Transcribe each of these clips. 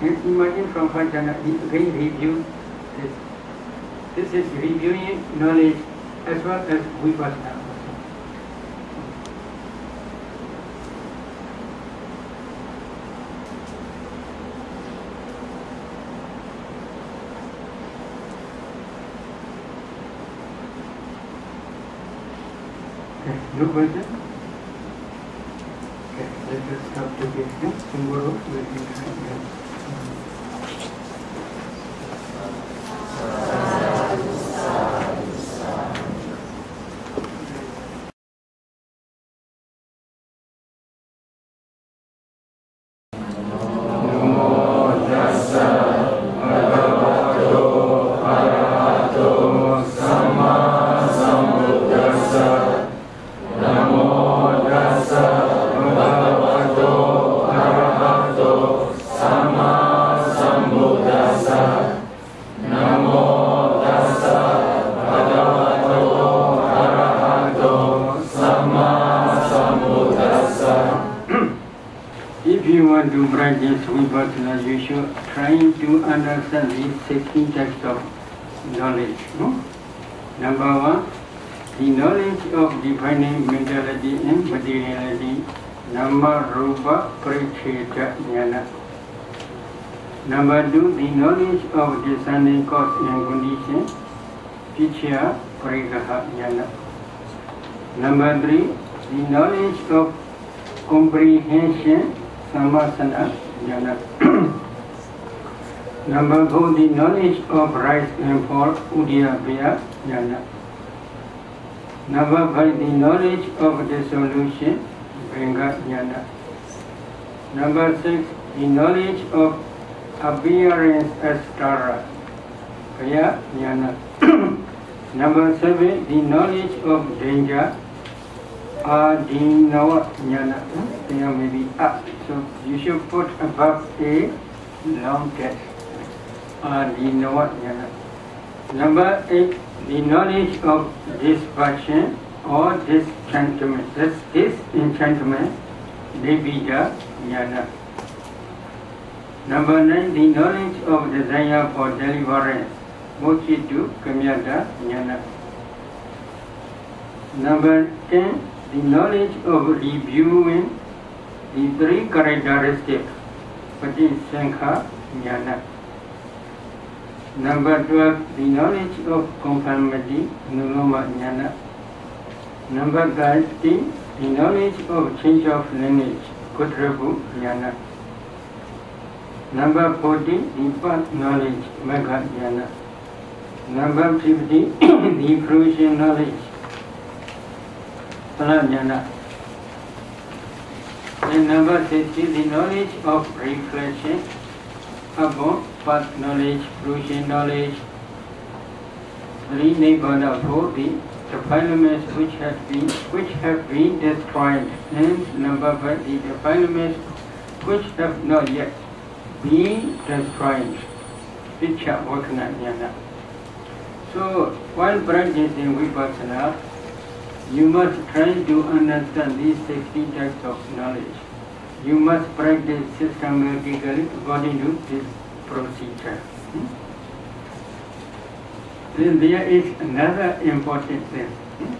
And imagine from Vajana, he again review this. This is reviewing knowledge as well as vipassana. no question? Okay, let us stop together. Tomorrow we will knowledge of discerning cause and condition. Pichya Parigraha Jnana. Number three, the knowledge of comprehension, samasana jnana. Number four, the knowledge of rise and fall, udyabhya jnana. Number five, the knowledge of dissolution, bringa jnana. Number six, the knowledge of appearance tara, kaya jnana. Number seven, the knowledge of danger, Adinawa jnana. There may up. So you should put above a long text. Adinawa jnana. Number eight, the knowledge of dispassion or disenchantment. This disenchantment, Nibida jnana. Number nine, the knowledge of desire for deliverance. Mochitu Kamyata jnana. Number 10, the knowledge of reviewing the three characteristics, Patisankha Jnana. Number 12, the knowledge of conformity, Nuloma Jnana. Number 13, the knowledge of change of lineage, Gotrabhu Jnana. Number 14, the path knowledge, Magga Jnana. Number 15, the fruition knowledge, Pranayana. And number 60, the knowledge of reflection upon path knowledge, fruition knowledge, three nibbana for the defilements which have been which have been destroyed, and number five, the defilements which have not yet been destroyed. Paccavekkhana Jnana. So while practicing vipassana, you must try to understand these 16 types of knowledge. You must practice systematically according to this procedure. Hmm? Then there is another important thing. Hmm?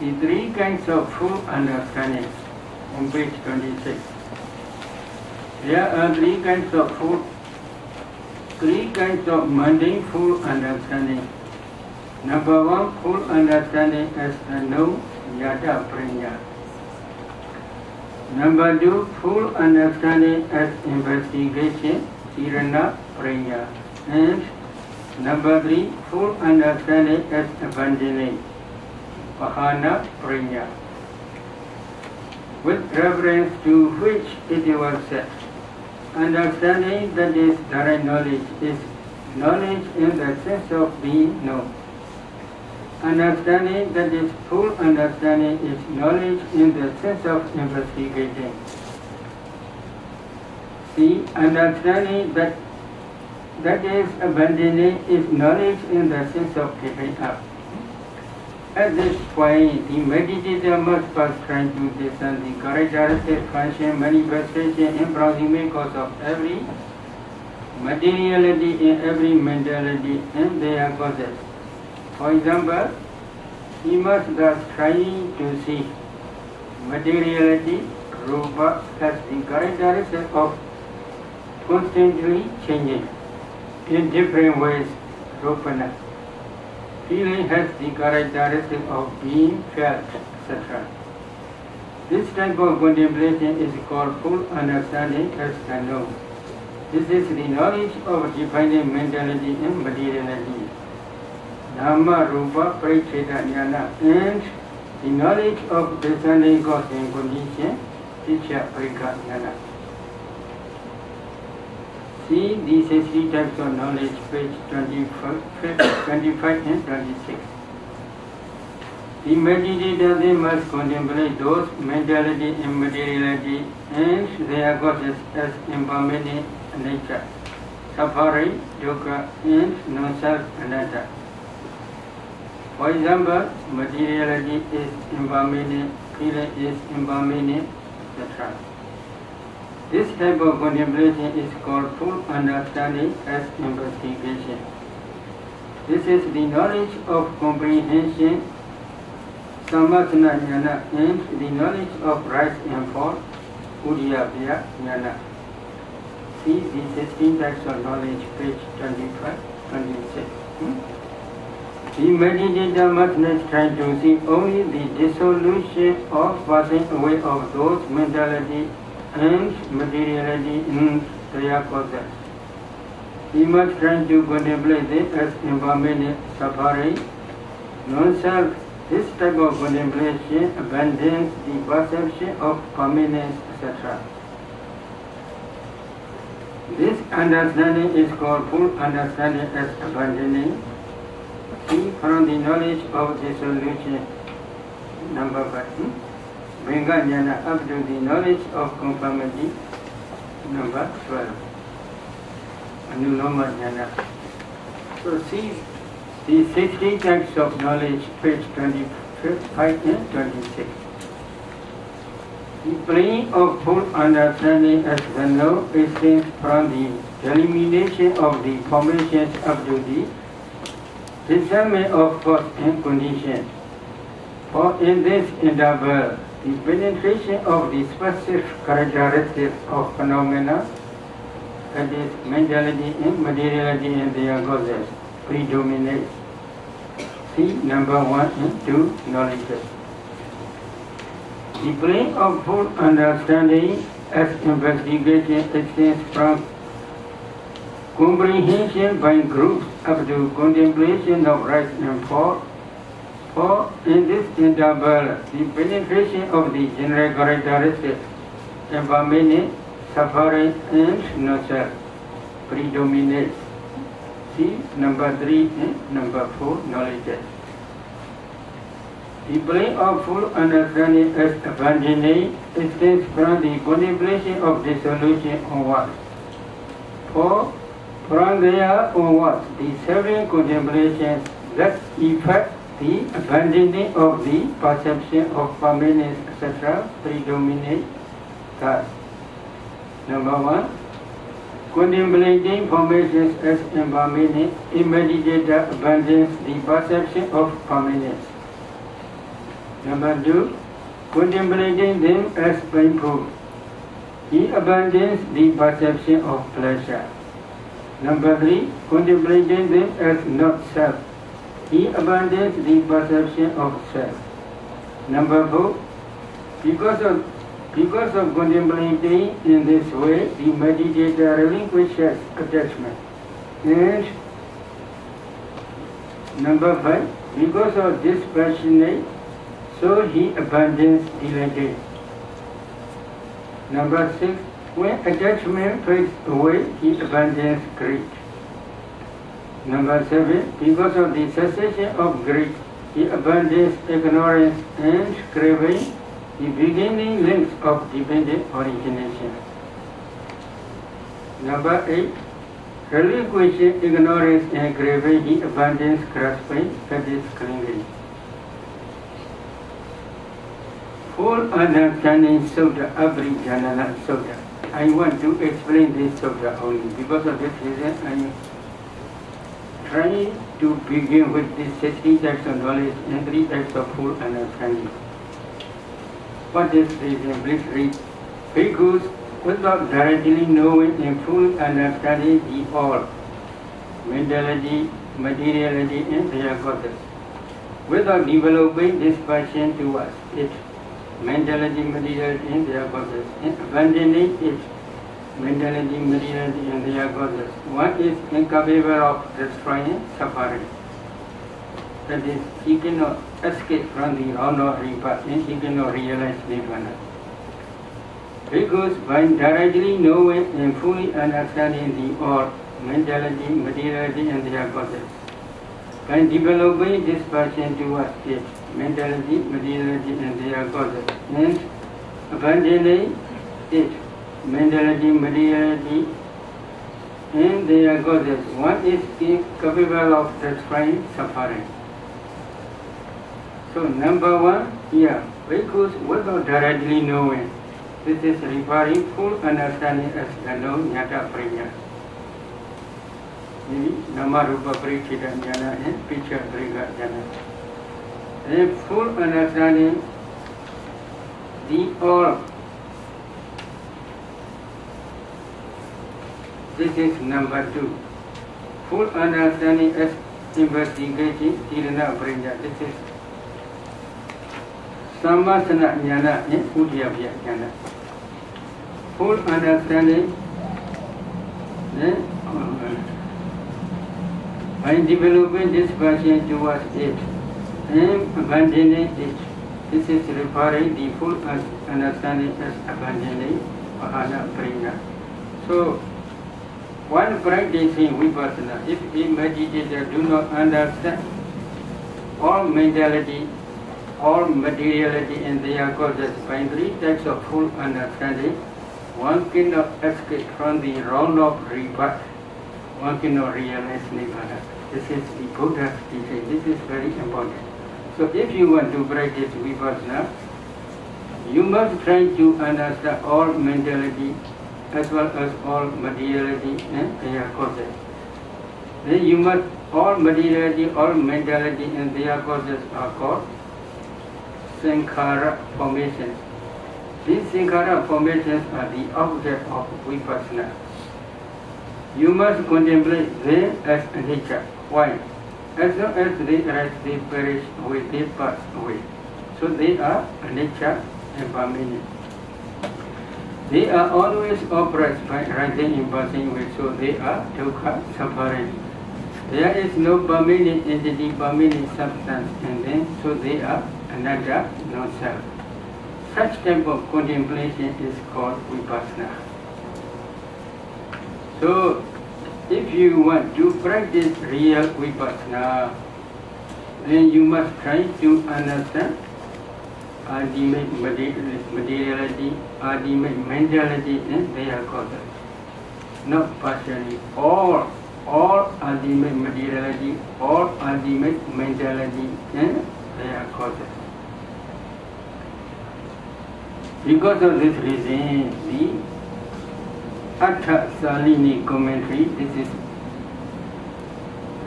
The three kinds of full understanding on page 26. There are three kinds of full, three kinds of mundane full understanding. Number one, full understanding as the no yada pranya. Number two, full understanding as investigation, tirana pranya. And number three, full understanding as abandoning, pahana pranya. With reference to which it was said, understanding that is direct knowledge is knowledge in the sense of being known. Understanding that is full understanding is knowledge in the sense of investigating. See, understanding that that is abandoning is knowledge in the sense of giving up. At this point, the meditator must first try to discern the characteristic function, manifestation, and proximate cause of every materiality in every mentality and their causes. For example, he must thus try to see materiality, rupa, as the characteristic of constantly changing in different ways, rupana. Feeling has the characteristic of being felt, etc. This type of contemplation is called full understanding as the know. This is the knowledge of defining mentality and materiality. Nama, Rupa, Paricheta, Jnana, and the knowledge of discerning cause and condition, Ticha, Parika, Jnana. See these three types of knowledge, page 25, 25 and 26. The meditator they must contemplate those mentality and materiality and their causes as impermanent nature, suffering, dukkha, and non-self anatta. For example, materiality is impermanent, feeling is impermanent, etc. This type of contemplation is called full understanding as investigation. This is the knowledge of comprehension, sammasana jnana, and the knowledge of rise and fall, udiyabhya jnana. See the 16 types of knowledge, page 25, 26. Hmm? The meditator must not try to see only the dissolution or passing away of those mentalities and materiality in their causes. He must try to contemplate it as impermanent suffering, non-self. This type of contemplation abandons the perception of permanence, etc. This understanding is called full understanding as abandoning. From the knowledge of dissolution, number five. Bhanga Jnana up to the knowledge of conformity, number 12. Anuloma Jnana. So see the 60 types of knowledge, page 25 and 26. The plane of full understanding as the know is seen from the elimination of the formations up to the discernment of cause and condition. For in this interval, the penetration of the specific characteristics of phenomena, that is mentality and materiality and their causes, predominates. See number one and two knowledges. The plane of full understanding as investigation extends from comprehension by groups up to contemplation of rise and fall for in this interval, the penetration of the general characteristics, impermanent, suffering, and nature predominates. See number three and number four knowledge. The plane of full understanding as abandoning extends from the contemplation of dissolution onwards. For from there onwards, the seven contemplations that effect the abandoning of the perception of permanence, etc., predominate thus. Number one, contemplating formations as impermanent, immediate abandons the perception of permanence. Number two, contemplating them as painful, he abandons the perception of pleasure. Number three, contemplating them as not self, he abandons the perception of self. Number four, because of because of contemplating in this way, the meditator relinquishes attachment. And number five, because of this passionate, so he abandons delay. Number six, when attachment fades away, he abandons greed. Number seven, because of the cessation of greed, he abandons ignorance and craving, the beginning links of dependent origination. Number eight, relinquishing ignorance and craving, he abandons grasping, is clinging. full understanding Sutta Abhijnana Sutta. I want to explain this Sutta only. Because of this reason, I try to begin with these 60 types of knowledge and three types of full understanding. For this reason, please read. Because without directly knowing and fully understanding the all, mentality, materiality, and their causes. Without developing this passion towards it, mentality, materiality, and their causes, and abandoning it, mentality, materiality, and their causes, one is incapable of destroying suffering. That is, he cannot escape from the of rebirth and he cannot realize nirvana. Because by directly knowing and fully understanding the all, mentality, materiality, and their causes, by developing this passion towards it, mentality, materiality, and their causes, and abandoning it, mentality, materiality, and their causes, one is incapable of destroying suffering. So number one, yeah, because without directly knowing, this is referring full understanding as the known Nyata Pranya. The Namarupa Parichita Jnana and Picha Briga Jnana. The full understanding the all. This is number two. Full understanding as investigating Tirana Pranya. This is Sammasana Jnana and Udhyabhya Jnana. Full understanding then by developing this passion towards it and abandoning it. This is referring the full understanding as abandoning Pahana Prajna. So, while practicing Vipassana, if the meditator do not understand all mentality, all materiality and their causes by three types of full understanding, one cannot escape from the round of rebirth. One cannot realize nirvana. This is the Buddha's teaching. This is very important. So if you want to practice Vipassana, you must try to understand all mentality as well as all materiality eh, and their causes. Then you must, all materiality, all mentality and their causes are called sankhara formations. These sankhara formations are the object of vipassana. You must contemplate them as nature. Why? As long as they arise, they perish away, they pass away. So they are nature and permanent. They are always oppressed by rising and passing away, so they are dukkha, suffering. There is no permanent entity, permanent substance, and then so they are another, no self. Such type of contemplation is called vipassana. So, if you want to practice real vipassana, then you must try to understand ultimate materiality, ultimate mentality, and their causes. Not partially, all, all ultimate materiality, all ultimate mentality, and their causes. Because of this reason, the Atha Salini commentary, this is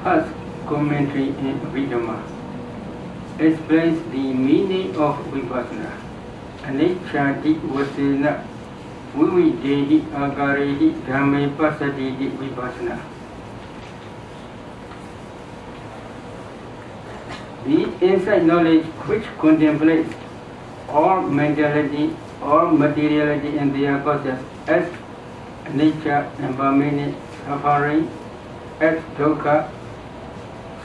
first commentary in Vidama, explains the meaning of Vipassana. Anicchati Vasena Vividedi Agaredi Dhamme Pasadidi Vipassana. The insight knowledge which contemplates all mentality, all materiality and their causes as nature, environment, suffering, as dukkha,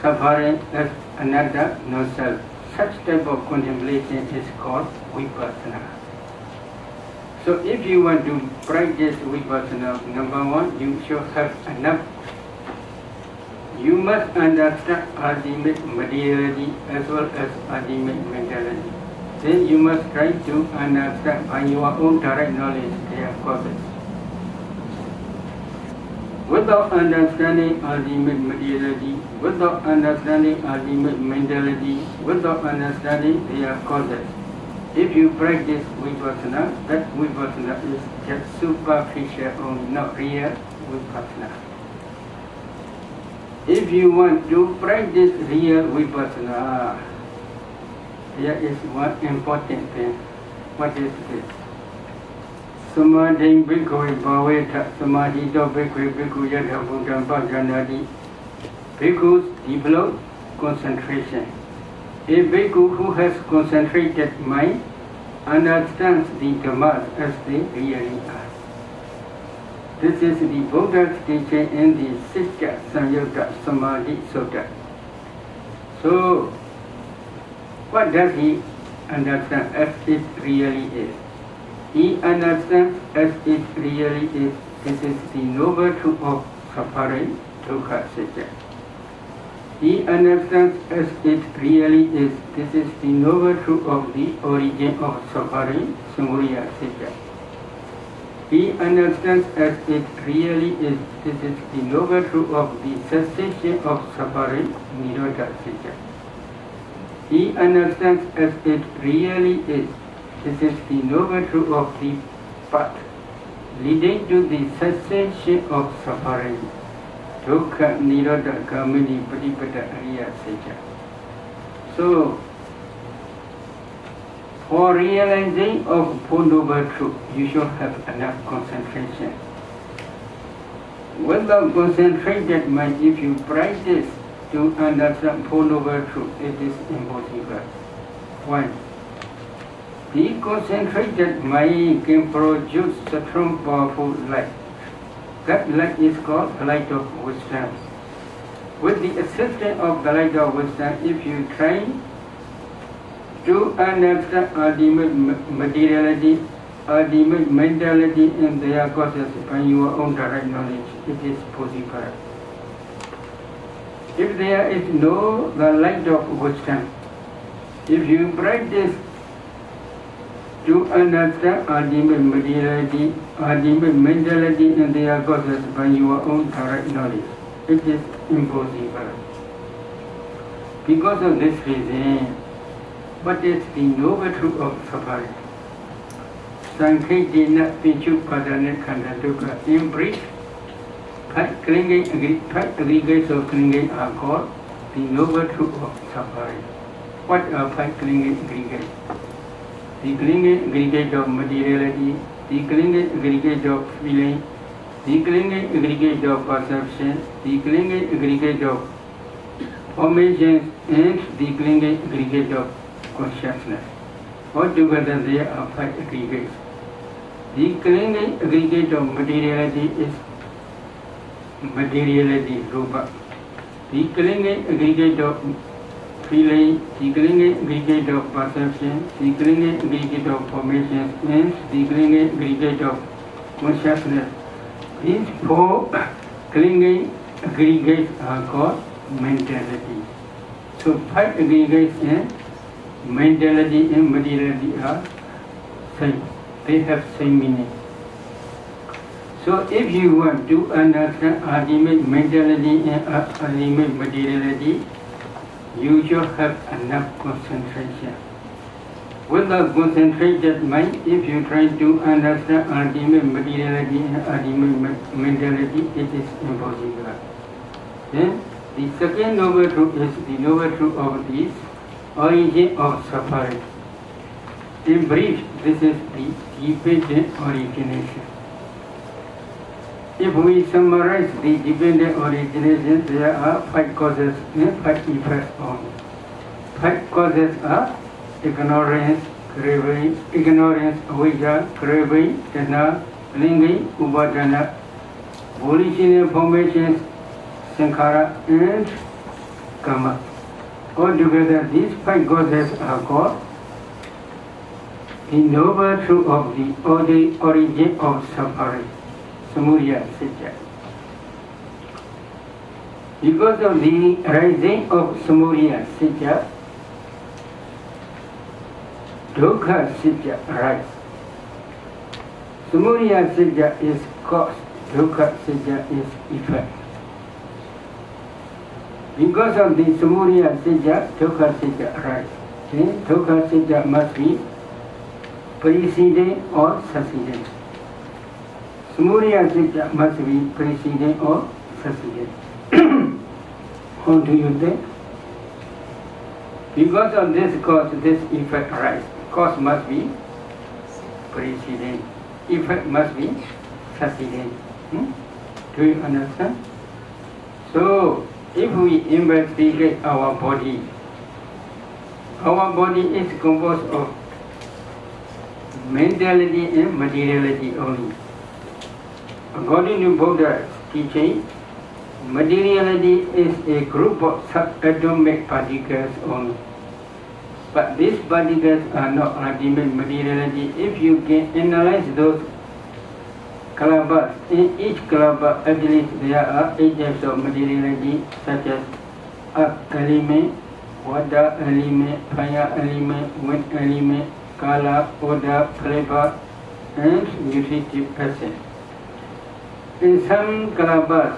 suffering, as anatta, no self. Such type of contemplation is called vipassana. So if you want to practice vipassana, number one, you should have enough. You must understand ultimate materiality as well as ultimate mentality then you must try to understand by your own direct knowledge their causes. Without understanding ultimate materiality, without understanding ultimate mentality, without understanding their causes, If you practice vipassana, that vipassana is just superficial or not real vipassana. If you want to practice real vipassana, there is one important thing. What is this? Samadhi bhikkhu bhaveta samadhi to bhikkhu bhikkhu yatha buddham bhajanati. Bhikkhus develop concentration. A bhikkhu who has concentrated mind understands the Dhammas as they really are. This is the Buddha's teaching in the Siddha Samyutta Samadhi Sutta. So, what does he understand as it really is? He understands as it really is. This is the noble truth of suffering, dukkha, Siddha. He understands as it really is. This is the noble truth of the origin of suffering, Samudaya Siddha. He understands as it really is. This is the noble truth of the cessation of suffering, Nirodha Siddha. He understands as it really is. This is the noble truth of the path leading to the cessation of suffering, dukkha nirodha gamini padipada ariya seja. So, for realizing of Four Noble Truth, you should have enough concentration. Without concentrated mind, if you practice to understand Four Noble Truth, it is impossible. Why? The concentrated mind can produce strong, powerful light. That light is called light of wisdom. With the assistance of the light of wisdom, if you try to understand ultimate materiality, ultimate mentality and their causes by your own direct knowledge, it is possible. If there is no the light of wisdom, if you practice to understand ultimate materiality, ultimate mentality and their causes by your own direct knowledge. It is impossible. Because of this reason, what is the noble truth of suffering? Sankhitina Dukkha. In brief, five clinging, five aggregates of clinging are called the noble truth of suffering. What are five clinging aggregates? The clinging aggregate of materiality, the clinging aggregate of feeling, the clinging aggregate of perception, the clinging aggregate of formations, and the clinging aggregate of consciousness. Altogether there are five aggregates. The clinging aggregate of materiality is materiality, rupa. The clinging aggregate of feeling, tickling aggregate of perception, tickling aggregate of formation, and tickling aggregate of consciousness. These four clinging aggregates are called mentality. So five aggregates and mentality and materiality are same. They have same meaning. So if you want to understand ultimate mentality and ultimate materiality, you should have enough concentration. Without concentrated mind, if you try to understand ultimate materiality and ultimate mentality, it is impossible. Then the second noble truth is the noble truth of this origin of suffering. In brief, this is the dependent origination. If we summarize the dependent origination, there are five causes and five effects only. Five causes are ignorance, craving, ignorance, avijja, craving, jana, linging, upadana, volitional formations, sankhara, and karma. Altogether, these five causes are called the noble truth of the origin of suffering. Samudaya Satya. Because of the rising of Samudaya Satya, Dukkha Satya rise. Samudaya Satya is cause, Dukkha Satya is effect. Because of the Samudaya Satya, Dukkha Satya rise. Then Dukkha Satya must be preceding or succeeding. Sitya must be preceding or succeeding. How do you think? Because of this cause, this effect arise. Cause must be preceding. Effect must be succeeding. Hmm? Do you understand? So, if we investigate our body, our body is composed of mentality and materiality only. According to Buddha's teaching, materiality is a group of subatomic particles only. But these particles are not ultimate materiality. If you can analyze those kalapas, in each kalapa at least there are eight types of materiality such as earth element, water element, fire element, wind element, color, odor, flavor, and nutritive acid. In some kalapas,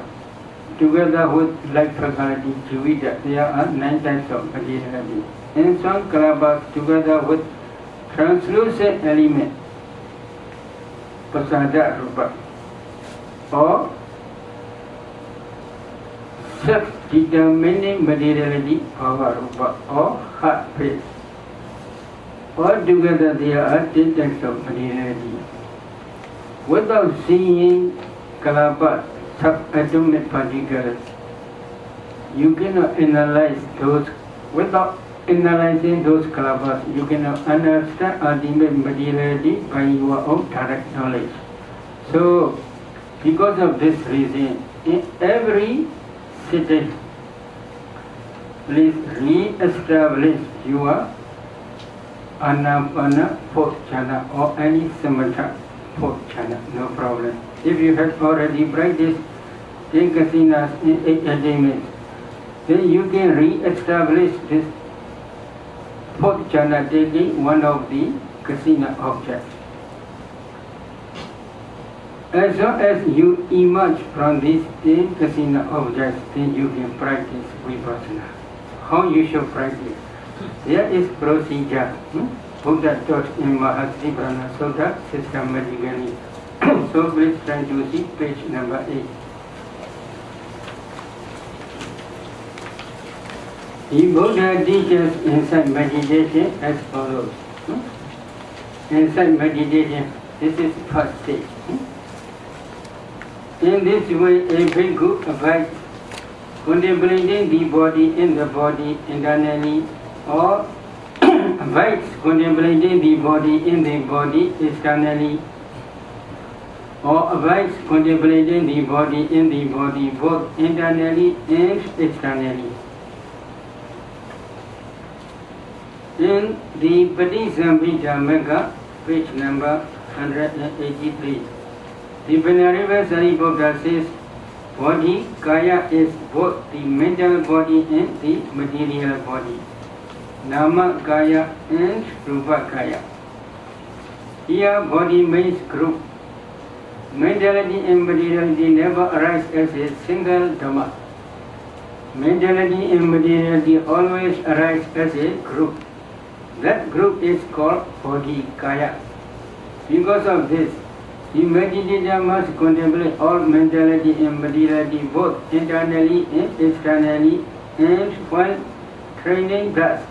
together with life faculty, Jivita, there are nine types of materiality. In some kalapas, together with translucent element, pasada rupa, or sex determining materiality, bhava rupa, or heart face. Altogether, there are ten types of materiality. Without seeing kalapas, subatomic particles, you cannot analyze those without analyzing those kalapas, you cannot understand ultimate materiality by your own direct knowledge. So, because of this reason, in every city, please re-establish your anapana fourth jhana or any samatha fourth jhana, no problem. If you have already practiced in kasinas in eight attainments, then you can re-establish this fourth jhana taking one of the kasina objects. As long as you emerge from ten kasina objects, then you can practice vipassana. How you should practice? There is procedure. Hmm? Buddha taught in Mahasatipatthana Sutta systematically. so please try to see page number 8. The Buddha teaches inside meditation as follows. Hmm? Inside meditation, this is first stage. Hmm? In this way, a bhikkhu abides contemplating the body in the body internally or abides contemplating the body in the body externally or abides contemplating the body in the body both internally and externally. In the Patisambhida Magga, page number 183, the Venerable Sariputta says, body, kaya is both the mental body and the material body. Nama kaya and rupa kaya. Here body means group. Mentality and materiality never arise as a single dhamma. Mentality and materiality always arise as a group. That group is called body kaya. Because of this, the meditator must contemplate all mentality and materiality both internally and externally and while training thus,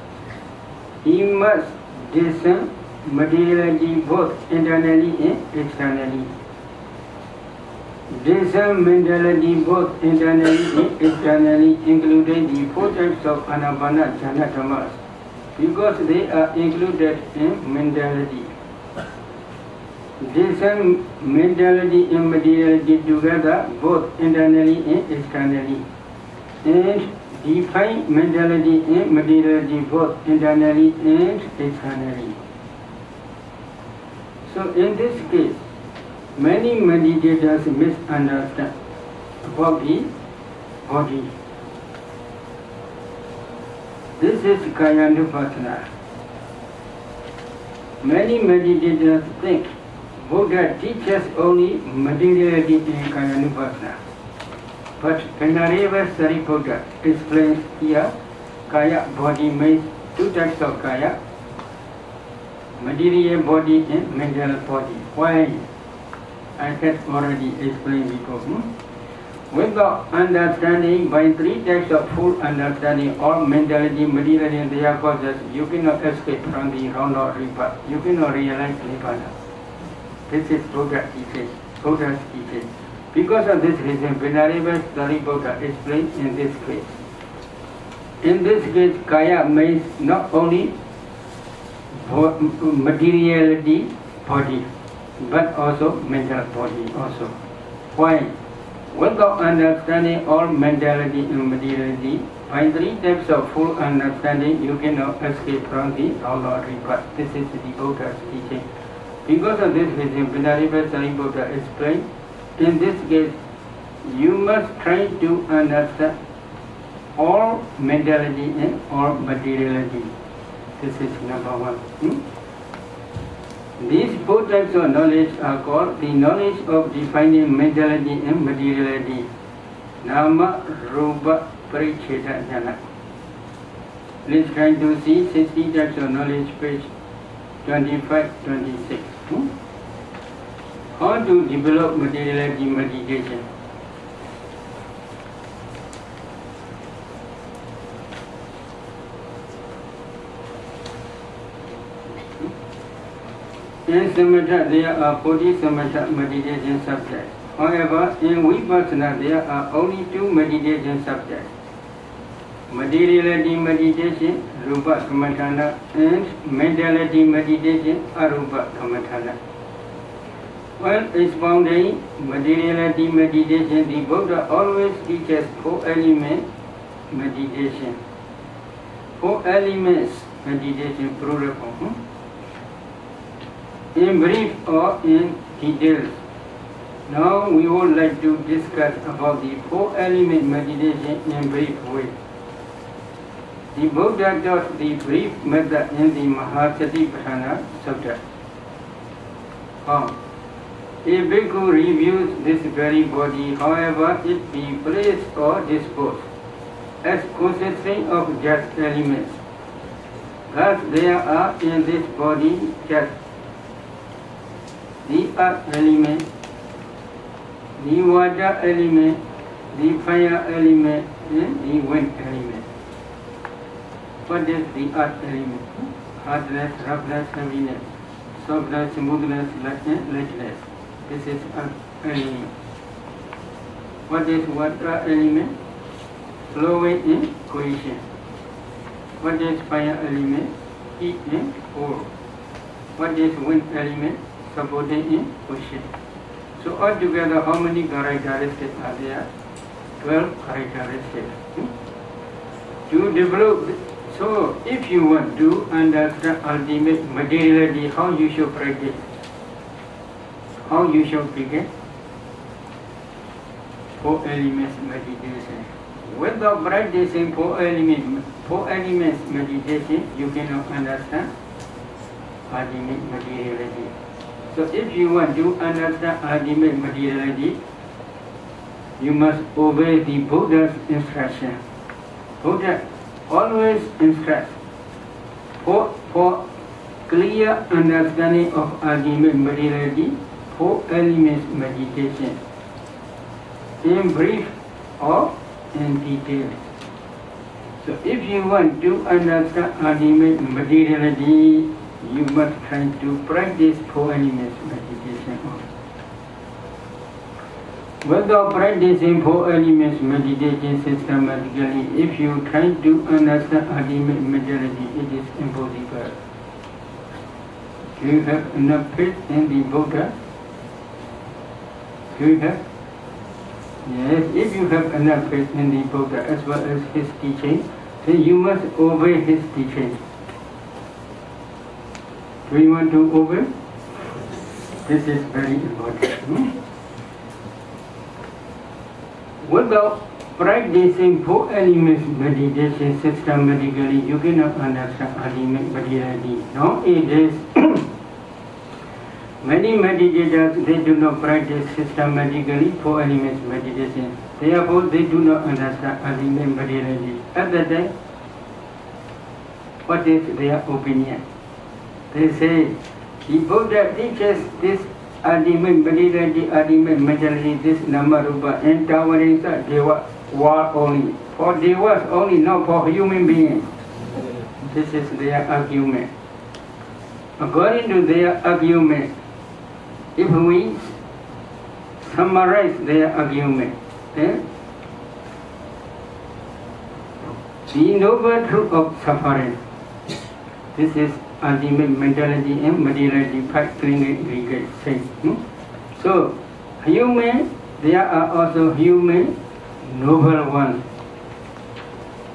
he must discern materiality both internally and externally. Discern mentality both internally and externally including the four types of anapana dhammas because they are included in mentality. Discern mentality and materiality together, both internally and externally. And define mentality and materiality both internally and externally. So in this case, many meditators misunderstand about the body. This is Kayanupassana. Many meditators think Buddha teaches only materiality in Kayanupassana. But Venerable Sariputta explains here Kaya body means two types of Kaya. material body and mental body. Why? I had already explained before. Hmm? Without understanding by three types of full understanding all mentality, material and their causes, you cannot escape from the round of rebirth. You cannot realize nirvana. This is Buddha's teaching. Buddha's teaching. Because of this reason, Venerable Sariputta explained in this case. In this case, Kaya means not only materiality body, but also mental body also. Why? Without understanding all mentality and materiality, by three types of full understanding, you cannot escape from the Lord rebirth. This is the Buddha's teaching. Because of this reason, Venerable Sariputta explained, in this case, you must try to understand all mentality and all materiality. This is number one. Hmm? These four types of knowledge are called the knowledge of defining mentality and materiality. Nama, Rupa, Paricheta, Jnana. Please try to see 60 types of knowledge, page 25, 26. Hmm? How to develop materiality meditation? In samatha, there are 40 samatha meditation subjects. However, in vipassana, there are only two meditation subjects. Materiality meditation, rupa kamathana, and mentality meditation, arupa kamathana. While expounding materiality meditation, the Buddha always teaches four element meditation. Four elements meditation, plural form in brief or in details. Now we would like to discuss about the four element meditation in brief way. The Buddha taught the brief method in the Mahasatipatthana Sutta. Um, How? A bhikkhu reviews this very body, however it be placed or disposed, as consisting of just elements. Thus there are in this body just earth element, water element, fire element, and the wind element. What is the earth element? Hardness, roughness, heaviness, softness, smoothness, lightness. This is earth element. What is water element? Flowing in cohesion. What is fire element? Heat and cold. What is wind element? Supporting in position. So altogether, how many characteristics are there? 12 characteristics. Hmm? To develop, so if you want to understand ultimate materiality, how you should practice? How you should begin? Four elements meditation. Without practicing four elements, four elements meditation, you cannot understand ultimate materiality. So if you want to understand ultimate materiality, you must obey the Buddha's instruction. Buddha always instructs for, for clear understanding of ultimate materiality, four elements meditation, in brief or in detail. So if you want to understand ultimate materiality, you must try to practice four elements meditation Without practicing four elements meditation systematically, if you try to understand ultimate mentality, it is impossible. Do you have enough faith in the Buddha? Do you have? Yes, if you have enough faith in the Buddha as well as his teaching, then you must obey his teaching. You want to obey? This is very important. Hmm? Without practicing four elements meditation systematically, you cannot understand ultimate No, it is many meditators, they do not practice systematically four elements meditation. Therefore, they do not understand ultimate materiality. At that time, what is their opinion? They say the Buddha teaches this ultimate materiality, ultimate mentality, this Namarupa and Tavatimsa Deva war only. For Devas only, not for human beings. This is their argument. According to their argument, if we summarize their argument, then the noble truth of suffering, this is ultimate mentality and materiality factoring aggregate thing. Hmm? So, human, there are also human noble ones,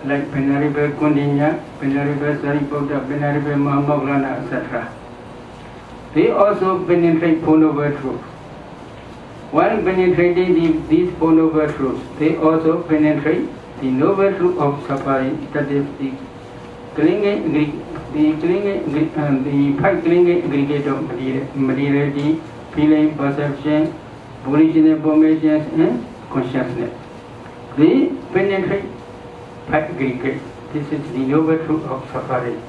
like Venerable Kundinya, Venerable Sariputta, Venerable Mahamoggallana, etc. They also penetrate Four Noble Truths. While penetrating the, these Four Noble Truths, they also penetrate the Noble Truth of suffering, that is the clinging the uh, the five clinging aggregate of materiality, feeling, perception, volition, information, and consciousness. They penetrate five aggregate. This is the noble truth of suffering.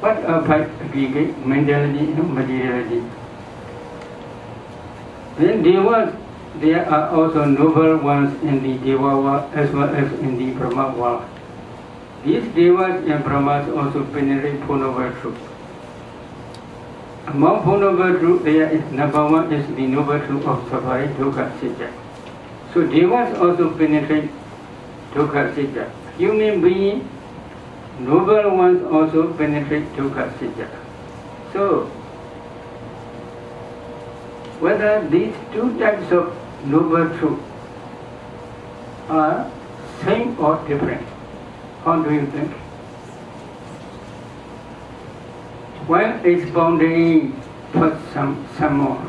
What are five aggregate? Mentality and materiality. Then devas, there are also noble ones in the deva world as well as in the Brahma world. These devas and brahmas also penetrate Truth. Among Truth, there is number one is the Noble Truth of suffering, dukkha, sacca. So devas also penetrate dukkha, sacca. Human being, noble ones also penetrate dukkha, sacca. So, whether these two types of noble truth are same or different, how do you think? When expounding first some, some more,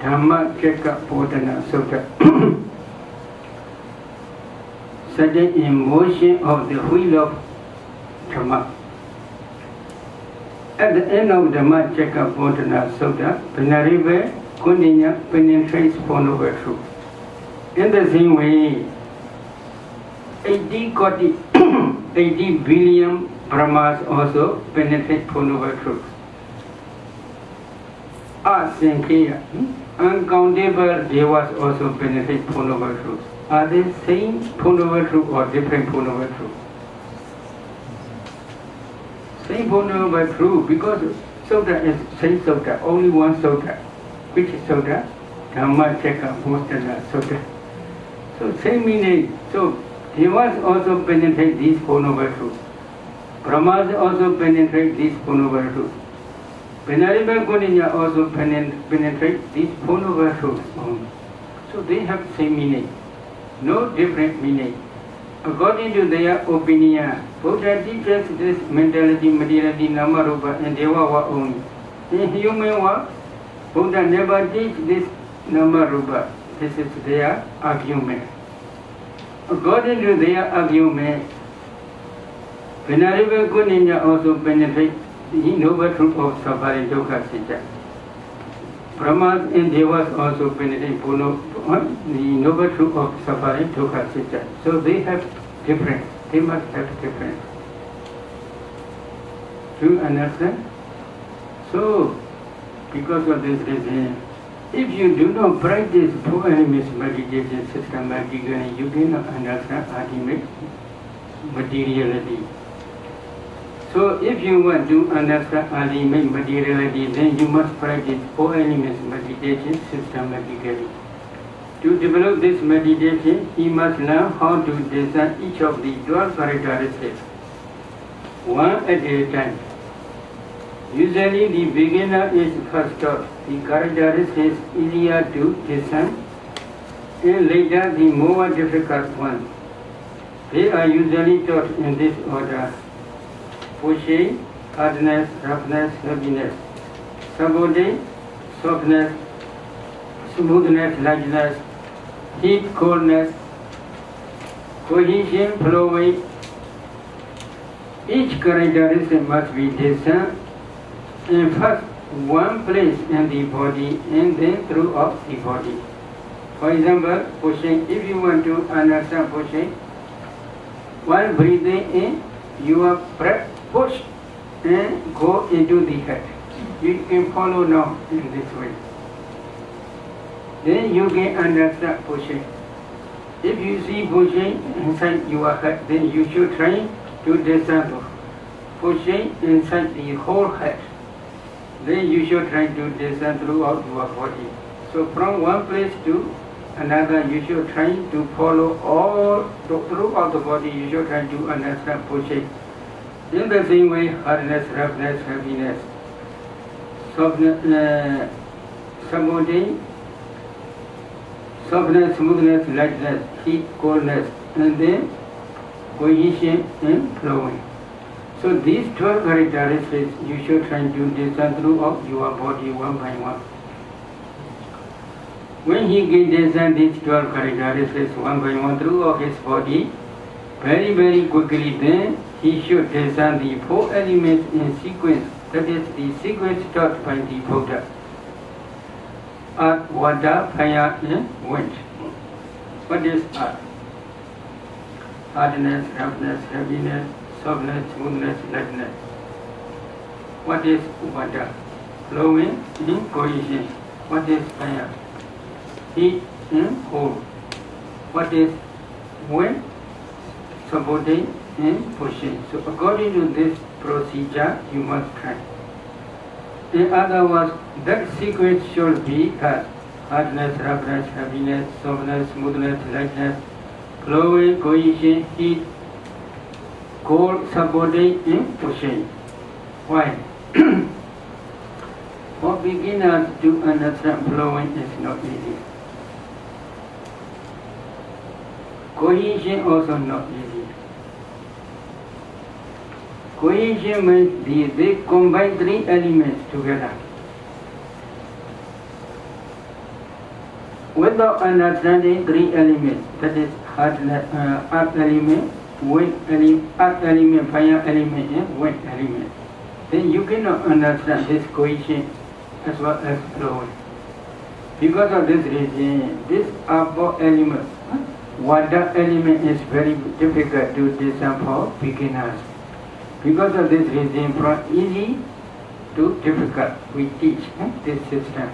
Dhammacakkappavattana Sutta, sudden emotion of the wheel of Dhamma. At the end of Dhammacakkappavattana Sutta, Venerable Kundinya penetrates Noble Truth. In the same way, 80 koti, 80 billion Brahmas also penetrate Four Noble Truth. Ah, Asankhya, hmm? uncountable Devas also benefit Four Noble Truth. Are they same Noble Truth or different Noble Truth? Same Noble Truth because Sutta is same Sutta, only one Sutta. Which is Sutta? Dhamma Chekka Bodhana Sutta. So same meaning. So Devas also penetrate these Four Noble Truths. Brahmas also penetrate these Four Noble Truths. Venerable also penetrate these Four Noble. So they have same meaning, no different meaning. According to their opinion, Buddha teaches this mentality, materiality, nama, rupa, and deva only. In human world, Buddha never teach this nama, rupa. This is their argument. According to their argument, Venerable Kundinya also penetrate the noble truth of suffering dukkha sacca. Brahmas and Devas also penetrate uh, the noble truth of suffering dukkha sacca. So they have different, they must have different. Do you understand? So, because of this reason, if you do not practice enemies meditation systematically, you cannot understand ultimate materiality. So if you want to understand ultimate materiality, then you must practice four elements meditation systematically. To develop this meditation, he must learn how to design each of the 12 characteristics, one at a time. Usually the beginner is first taught the is easier to discern and later the more difficult ones. They are usually taught in this order. Pushy, hardness, roughness, heaviness. Samadhi, softness, smoothness, lightness, heat, coldness, cohesion, flowing. Each characteristic must be discerned in first one place in the body and then throughout the body. For example, pushing, if you want to understand pushing, while breathing in, your breath push and go into the head. You can follow now in this way. Then you can understand pushing. If you see pushing inside your head, then you should try to descend pushing inside the whole head. Then you should try to descend throughout your body. So from one place to another, you should try to follow all throughout the body. You should try to understand pushing. In the same way, hardness, roughness, heaviness, softness, uh, smoothing, softness, smoothness, lightness, heat, coldness, and then cohesion and flowing. So these 12 characteristics you should try to discern throughout your body one by one. When he can discern these 12 characteristics one by one throughout his body, very very quickly then he should discern the four elements in sequence, that is the sequence taught by the Buddha. Earth, water, fire and wind. What is earth? Hardness, roughness, heaviness, softness, smoothness, lightness. What is water? Flowing in cohesion. What is fire? Heat and cold. What is wind? Supporting and pushing. So according to this procedure, you must try. In other words, that sequence should be as hardness, roughness, heaviness, softness, smoothness, lightness, flowing, cohesion, heat, cold, supporting, in pushing. Why? For beginners to understand flowing is not easy. Cohesion also not easy. Cohesion means the, they combine three elements together. Without understanding three elements, that is earth, uh, element, wind element, earth element, fire element, and element, then you cannot understand this cohesion as well as flowing. Because of this reason, this upper element, water element is very difficult to discern for beginners. Because of this reason, from easy to difficult, we teach eh, this system.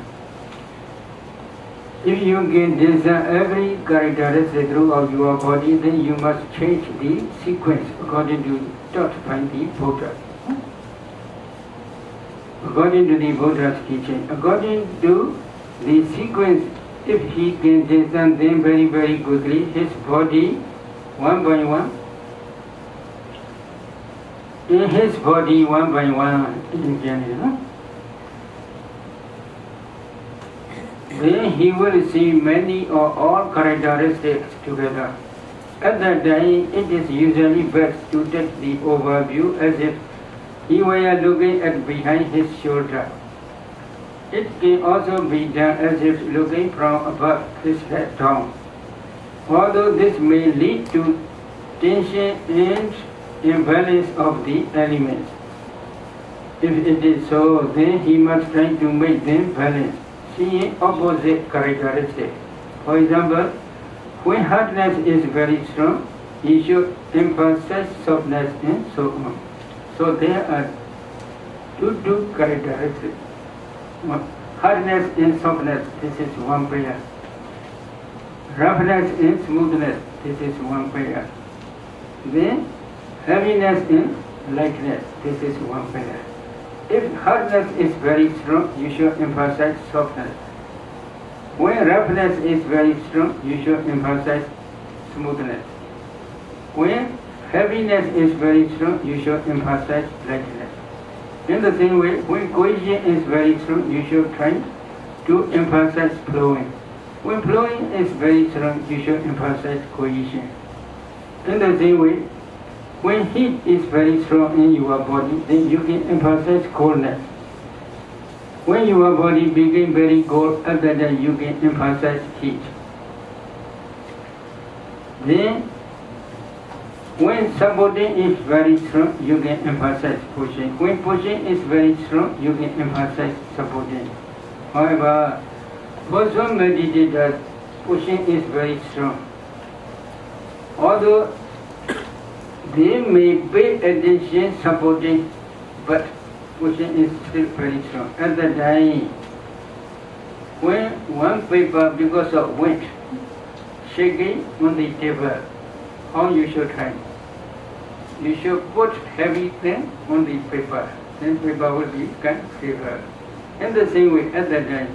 If you can discern uh, every characteristic throughout your body, then you must change the sequence according to taught by the Buddha. According to the Buddha's teaching, according to the sequence, if he can discern them very, very quickly, his body, one by one, in his body one by one in general. Then he will see many or all characteristics together. At that time, it is usually best to take the overview as if he were looking at behind his shoulder. It can also be done as if looking from above his head down. Although this may lead to tension and imbalance of the elements. If it is so, then he must try to make them balance, seeing opposite characteristics. For example, when hardness is very strong, he should emphasize softness and so on. So there are two two characteristics. Hardness and softness, this is one pair. Roughness and smoothness, this is one pair. Then heaviness and lightness, this is one pair. If hardness is very strong, you should emphasize softness. When roughness is very strong, you should emphasize smoothness. When heaviness is very strong, you should emphasize lightness. In the same way, when cohesion is very strong, you should try to emphasize flowing. When flowing is very strong, you should emphasize cohesion. In the same way, when heat is very strong in your body, then you can emphasize coldness. When your body becomes very cold, after that you can emphasize heat. Then when supporting is very strong, you can emphasize pushing. When pushing is very strong, you can emphasize supporting. However, for some meditators, pushing is very strong. Although they may pay attention supporting, but pushing is still very strong. At the time, when one paper, because of wind, shaking on the table, how you should try? You should put heavy thing on the paper, then paper will become safer. In the same way, at that time,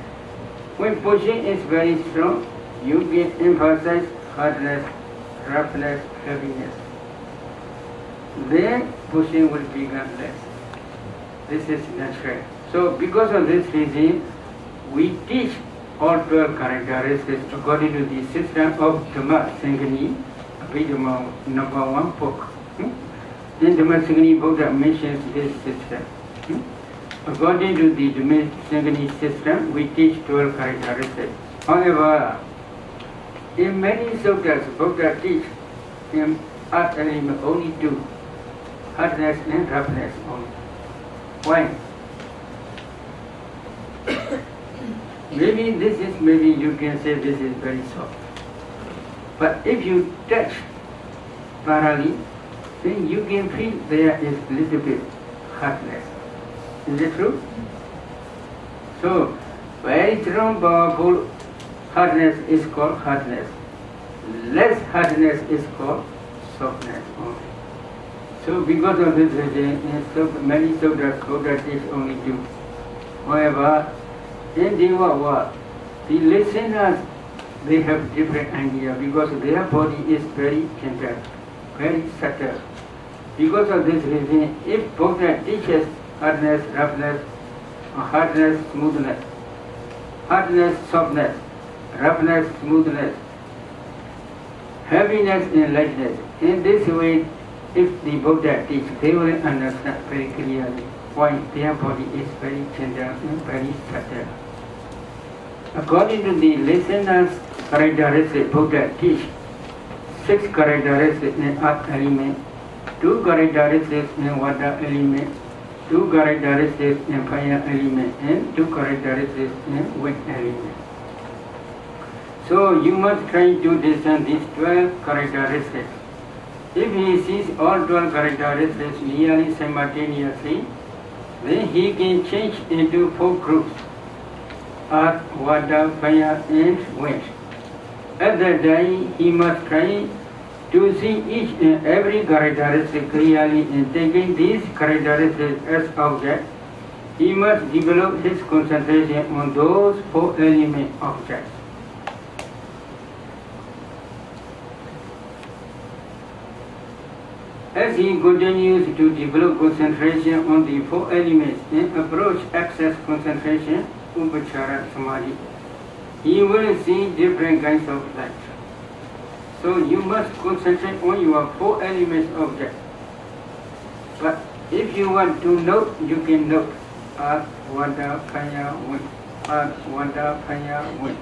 when pushing is very strong, you get emphasize hardness, roughness, heaviness. Then pushing will become less. This is natural. So because of this reason, we teach all 12 characteristics according to the system of Dhamma Sangani, Abhidhamma number one book. Hmm? In Dhamma Sangani Buddha mentions this system. Hmm? According to the Dhamma Sangani system, we teach 12 characteristics. However, in many sutras, Buddha teach in element only two, hardness and roughness only. Why? maybe this is, maybe you can say this is very soft. But if you touch thoroughly, then you can feel there is little bit hardness. Is it true? So, very strong, powerful hardness is called hardness. Less hardness is called softness only. So because of this uh, reason, uh, so many soldiers quoted this only do. However, in Deva world, the listeners, they have different idea because their body is very tender, very subtle. Because of this reason, if Buddha teaches hardness, roughness, uh, hardness, smoothness, hardness, softness, roughness, smoothness, heaviness and lightness, in this way if the Buddha teach, they will understand very clearly why their body is very tender and very subtle. According to the listeners' characteristics, Buddha teach six characteristics in earth element, two characteristics in water element, two characteristics in fire element, and two characteristics in wind element. So you must try to discern these twelve characteristics. If he sees all 12 characteristics nearly simultaneously, then he can change into four groups earth, water, fire, and wind. At that time, he must try to see each and every characteristic clearly and taking these characteristics as objects, he must develop his concentration on those four element objects. As he continues to develop concentration on the four elements and approach access concentration, upachara samadhi, he will see different kinds of light. So you must concentrate on your four elements object. But if you want to note, you can note earth, water, fire, wind. Earth, water, fire, wind.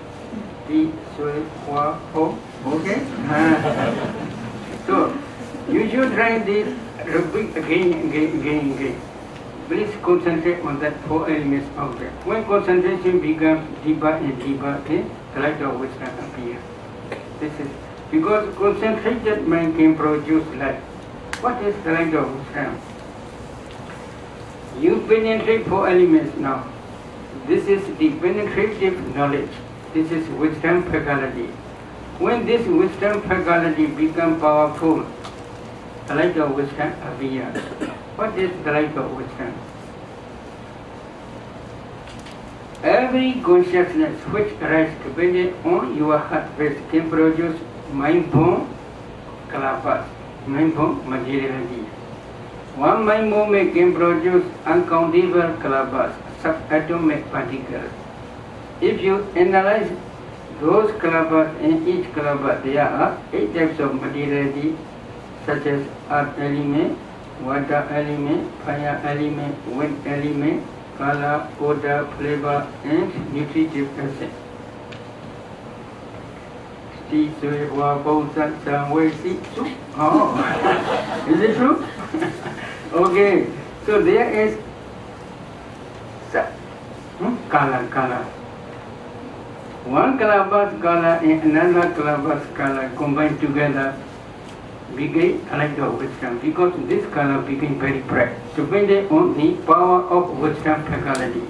Heat, soil, hua, ho. Okay? so you should try this again, again, again, again. Please concentrate on that four elements of that. When concentration becomes deeper and deeper, the light of wisdom appears. This is because concentrated mind can produce light. What is the light of wisdom? You penetrate four elements now. This is the penetrative knowledge. This is wisdom faculty. When this wisdom faculty becomes powerful, of wisdom appears. What is the light of wisdom? Every consciousness which arises depending on your heart base can produce mind-born kalapas, mind-born materiality. One mind movement can produce uncountable kalapas, subatomic particles. If you analyze those kalapas in each kalapas, there are eight types of materiality such as earth element, water element, fire element, wind element, color, odor, flavor, and nutritive acid. Oh, is it true? okay, so there is hmm? color, color. One kalapa color and another kalapa color combined together became a light of wisdom because this color became very bright, depending on the power of wisdom faculty.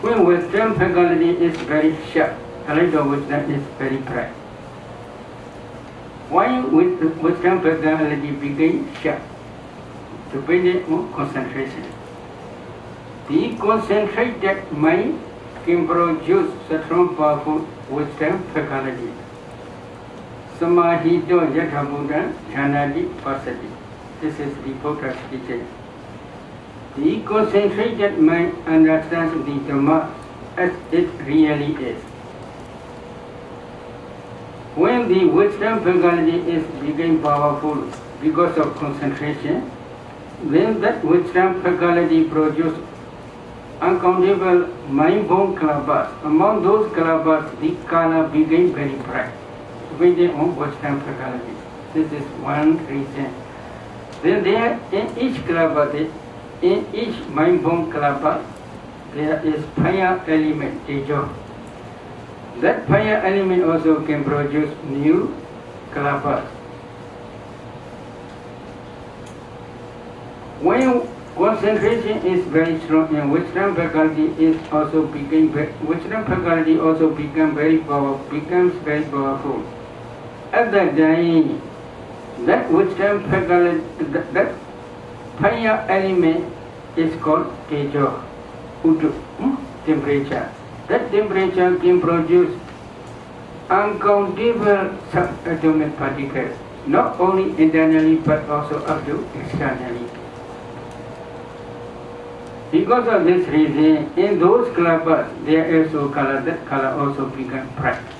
When wisdom faculty is very sharp, of wisdom is very bright. Why with wisdom faculty became sharp? Depending on concentration. The concentrated mind can produce strong powerful wisdom faculty. Samahito Yathabhutam Pajanati Passati. This is the Buddha's teaching. The concentrated mind understands the Dhamma as it really is. When the wisdom faculty is becoming powerful because of concentration, then that wisdom faculty produces uncountable mind-born kalapas. Among those kalapas, the color became very bright with own wisdom faculty. This is one reason. Then there, in each kalapa, uh, in each mind-born kalapa, uh, there is fire element, tejo. That fire element also can produce new kalapas. Uh. When concentration is very strong and wisdom faculty is also became wisdom faculty also become very powerful becomes very powerful at that time, that wisdom faculty, that, fire element is called tejo, hmm? temperature. That temperature can produce uncountable subatomic particles, not only internally but also up to externally. Because of this reason, in those kalapas, there is also color, that color also becomes bright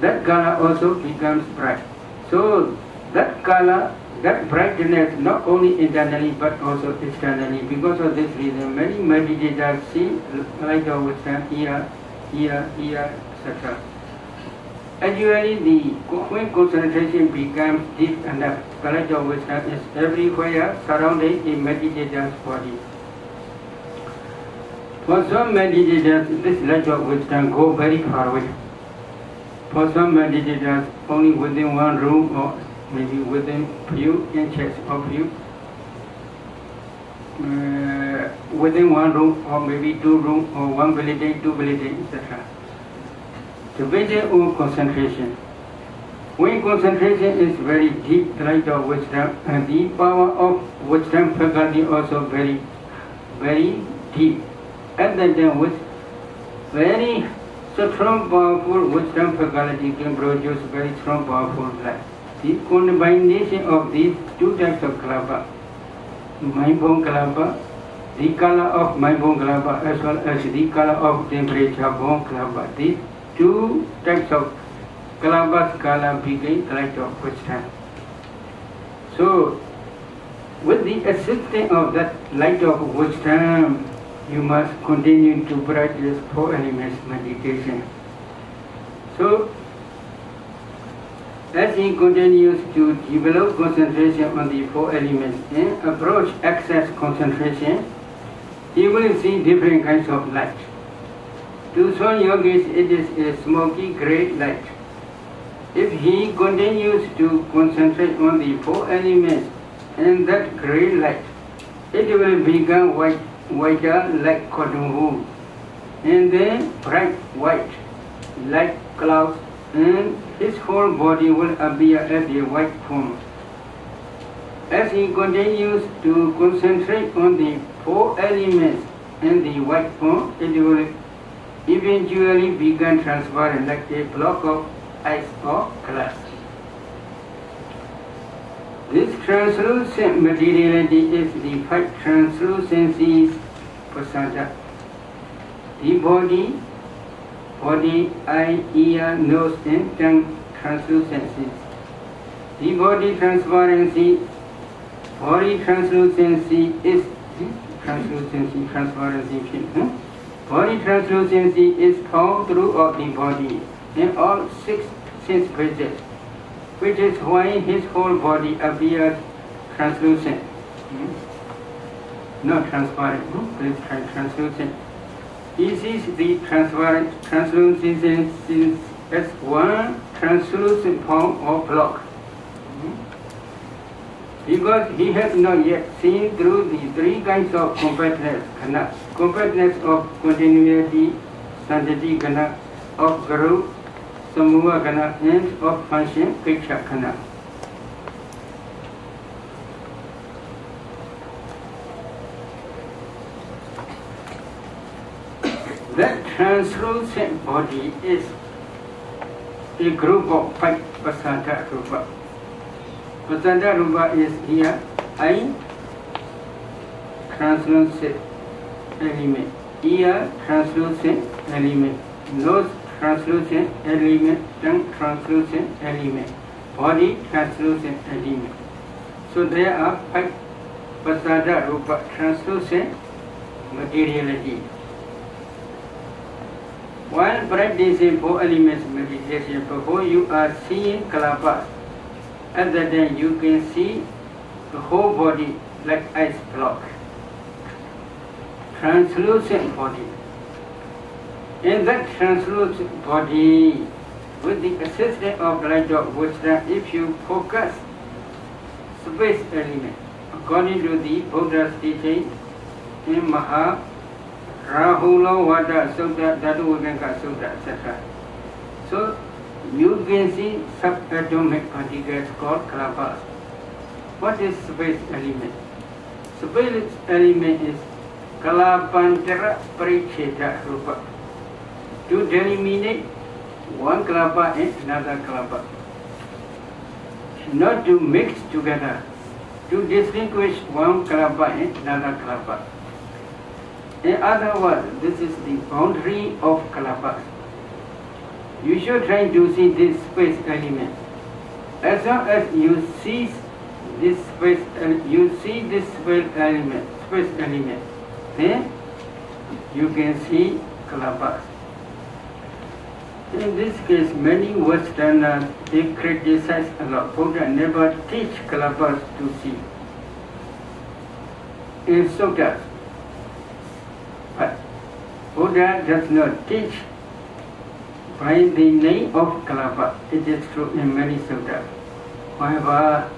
that color also becomes bright. So that color, that brightness not only internally but also externally. Because of this reason, many meditators see like a wisdom here, here, here, etc. Actually, the when concentration becomes deep enough, light of wisdom is everywhere surrounding the meditator's body. For some meditators, this light of wisdom go very far away. For some meditators, only within one room or maybe within few inches of you, uh, within one room or maybe two room or one building, two building, etc. The vision or concentration. When concentration is very deep, light of wisdom, and the power of wisdom faculty also very, very deep. That time, with very so strong, powerful wisdom faculty can produce very strong, powerful light. The combination of these two types of kalapa, mind-born kalapa, the color of mind-born kalapa as well as the color of temperature-born kalapa, these two types of kalapas color became light of wisdom. So, with the assistance of that light of wisdom, you must continue to practice four elements meditation. So, as he continues to develop concentration on the four elements and approach excess concentration, he will see different kinds of light. To some yogis, it is a smoky gray light. If he continues to concentrate on the four elements and that gray light, it will become white whiter like cotton wool, and then bright white like clouds, and his whole body will appear as a white foam. As he continues to concentrate on the four elements and the white foam, it will eventually become transparent like a block of ice or glass. This translucent materiality is the five translucencies pasada. The body, body, eye, ear, nose, and tongue translucencies. The body transparency, body translucency is translucency, transparency. Body translucency is found throughout the body in all six sense bridges which is why his whole body appears translucent. Hmm? Not transparent, hmm? is translucent. This is the transparent translucent as one translucent form or block. Because he has not yet seen through the three kinds of compactness, compactness of continuity, santati ghana, of guru, samuha kana, and of function, kicha kana. That translucent body is a group of five pasada rupa. Pasada rupa is here I translucent element, ear translucent element, nose translucent element, tongue translucent element, body translucent element. So there are five pasada rupa translucent materiality. While practicing four elements meditation, before you are seeing kalapas, at that time you can see the whole body like ice block, translucent body. In that translucent body, with the assistance of light of wisdom, if you focus space element, according to the Buddha's teaching in Maha Rahula Vada Sutta, Dhatu Vibhanga Sutta, etc. So you can see subatomic particles called kalapas. What is space element? Space element is kalapantara pariccheda rupa. To delineate one kalapa and another kalapa. Not to mix together. To distinguish one kalapa and another kalapa. In other words, this is the boundary of Kalapas. You should try to see this space element. As long as you see this space, uh, you see this space element, space element, then you can see Kalapas. In this case, many Westerners they criticize a lot. Buddha never teach Kalapas to see. In Suttas, but Buddha does not teach by the name of Kalapa. It is true in many sutras. However,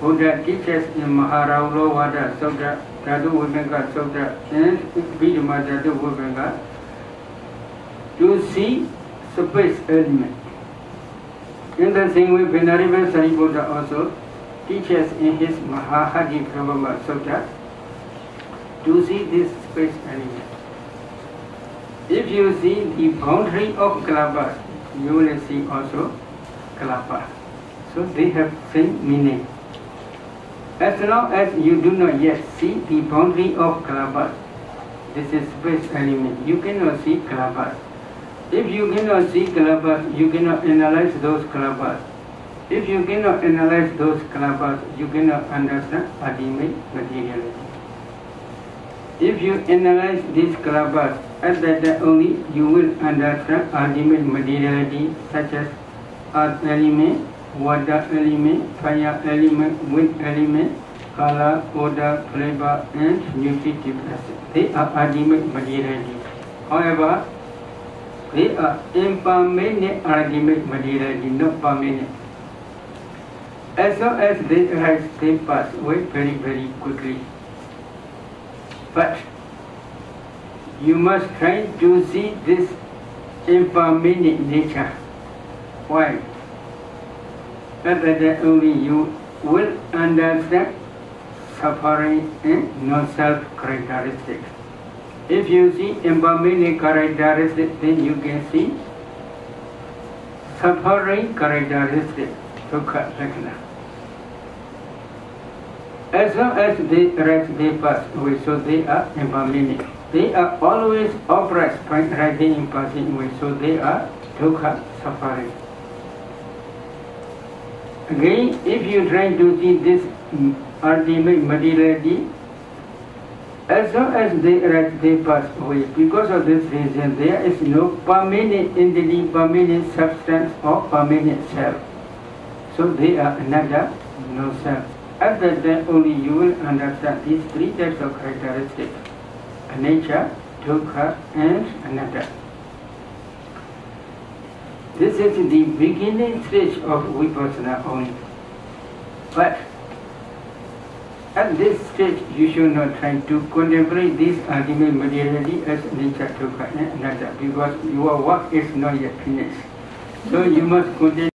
Buddha teaches in Maharahulovada Sutta, Dhatu Vibhanga Sutta, and Vidima Dhatu Vibhanga to see space element. In the same way, Venerable Sariputta also teaches in his Mahahatthipadopama Sutta to see this space element. If you see the boundary of Kalapa, you will see also Kalapa. So they have same meaning. As long as you do not yet see the boundary of Kalapa, this is space element, you cannot see Kalapa. If you cannot see Kalapa, you cannot analyze those Kalapas. If you cannot analyze those Kalapas, you cannot understand ultimate materiality. If you analyze these Kalapas, at that time only you will understand ultimate materiality such as earth element, water element, fire element, wind element, color, odor, flavor, and nutritive acid. They are ultimate materiality. However, they are impermanent ultimate materiality, not. As long as they arise, they pass away very, very quickly. But you must try to see this impermanent nature. Why? At that only you will understand suffering and non-self characteristics. If you see impermanent characteristics, then you can see suffering characteristics, dukkha lakshana. As long as they arise, they pass away, so they are impermanent. They are always upright, rising in passing away, so they are dukkha, suffering. Again, if you try to see this mm, ultimate materiality, as long as they arise, they pass away. Because of this reason, there is no permanent entity, permanent substance, or permanent self. So they are another, no self. At that time only you will understand these three types of characteristics. Nature, dukkha, and anatta. This is the beginning stage of vipassana only. But at this stage, you should not try to contemplate this ultimate materiality as nature, and anatta because your work is not yet finished. So you must continue.